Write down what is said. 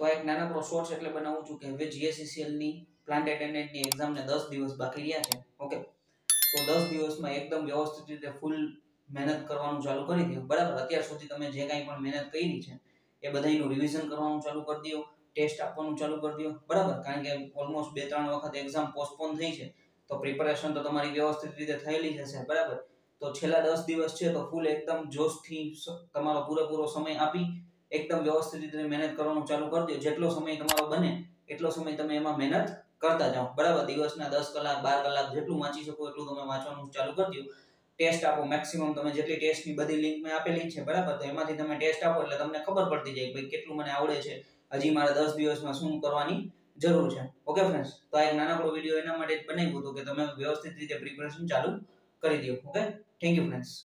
તો આ એક નાનકડો શોર્ટ્સ એટલે બનાવું છું કે હવે જીએસસીસીએલની પ્લાન્ટ એટેન્ડન્ટની એક્ઝામને દસ દિવસ બાકી રહ્યા છે ઓકે તો દસ દિવસમાં એકદમ વ્યવસ્થિત રીતે ફૂલ મહેનત કરવાનું ચાલુ કરી દો. બરાબર? અત્યાર સુધી તમે જે કાંઈ પણ મહેનત કરી છે, એ બધાનું રિવિઝન કરવાનું ચાલુ કરી દો ટેસ્ટ આપવાનું ચાલુ કરી દો. બરાબર? કારણ કે ઓલમોસ્ટ બે ત્રણ વખત એક્ઝામ પોસ્ટપોન થઈ છે, તો પ્રિપેરેશન તો તમારી વ્યવસ્થિત રીતે થયેલી જ હશે. બરાબર? તો છેલ્લા દસ દિવસ છે તો ફૂલ એકદમ જોશથી તમારો પૂરેપૂરો સમય આપી એકદમ વ્યવસ્થિત રીતે મહેનત કરવાનું ચાલુ કરી દો. જેટલો સમય તમારો બને, એટલો સમય તમે એમાં મહેનત કરતા જાઓ. બરાબર? દિવસના દસ કલાક, બાર કલાક જેટલું વાંચી શકો એટલું તમે વાંચવાનું ચાલુ કરી દો. ટેસ્ટ આપો. મેક્સિમમ તમે જેટલી ટેસ્ટની બધી લિંક મેં આપેલી છે, બરાબર? તો એમાંથી તમે ટેસ્ટ આપો એટલે તમને ખબર પડતી જાય ભાઈ કેટલું મને આવડે છે. હજી મારે દસ દિવસમાં શું કરવાની જરૂર છે. ઓકે ફ્રેન્ડ્સ તો આ એક નાનકડો વીડિયો એના માટે જ બનાવ્યો હતો કે તમે વ્યવસ્થિત રીતે પ્રિપેરેશન ચાલુ કરી દો. ઓકે? Thank you friends